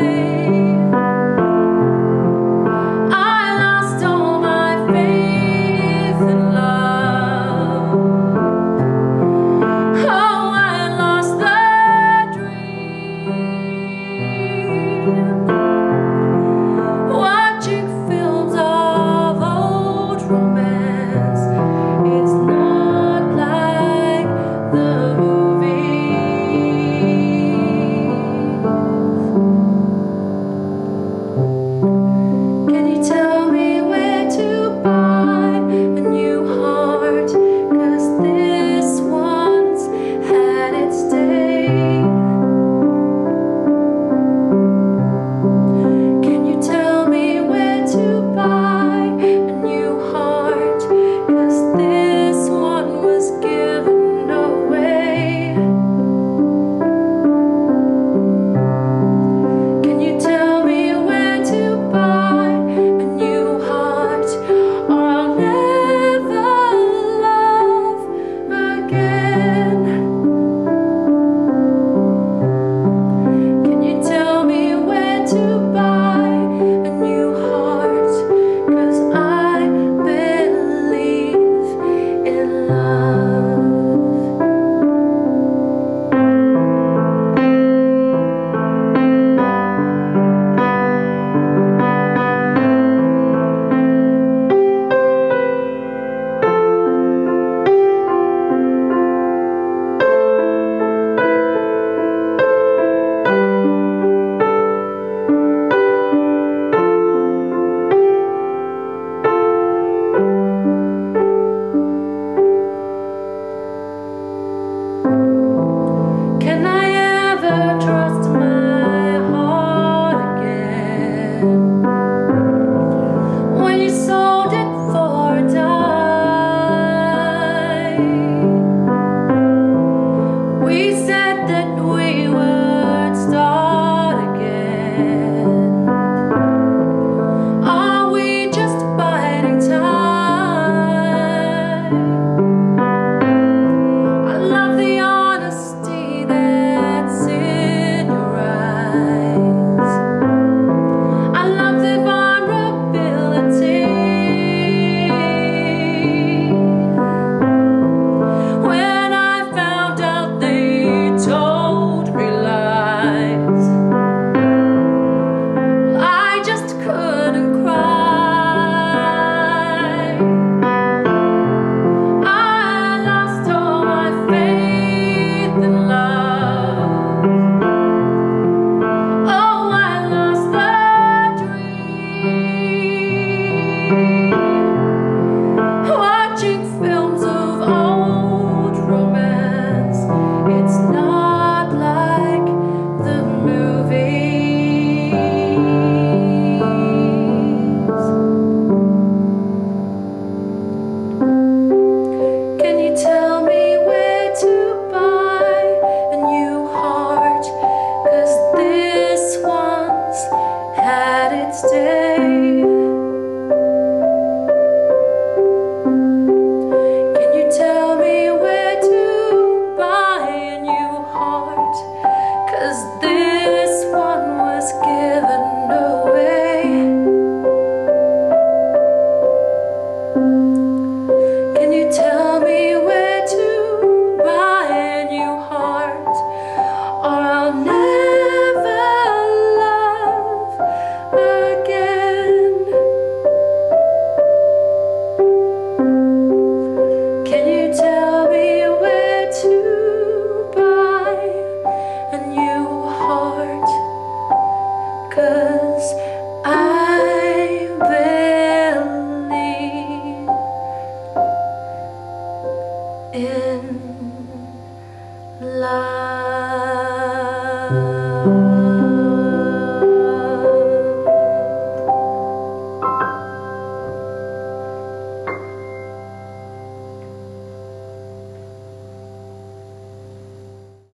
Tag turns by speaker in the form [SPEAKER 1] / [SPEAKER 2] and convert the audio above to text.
[SPEAKER 1] away.